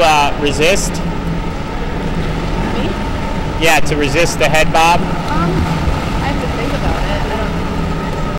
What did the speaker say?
uh, resist? Me? Yeah, to resist the head bob.